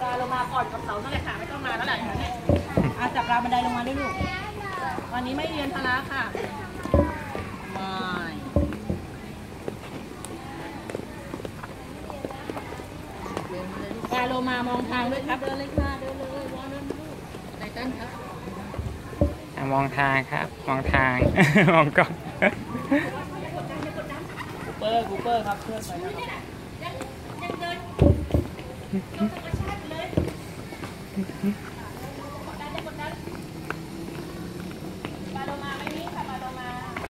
อยู่กับเสานั่นแหละค่ะไม่ต้องมาแล้วแหละอย่างนี้อาจับราวบันไดลงมาด้วยลูกวันนี้ไม่เรียนพละค่ะไม่ปลาโลมามองทางด้วยครับเดินเลยค่ะเดินเลยวางเดินลูกไหนกันครับอะมองทางครับ มองทาง มองกล้องกูเปอร์กูเปอร์ครับเพื่อนไปนะครับ อ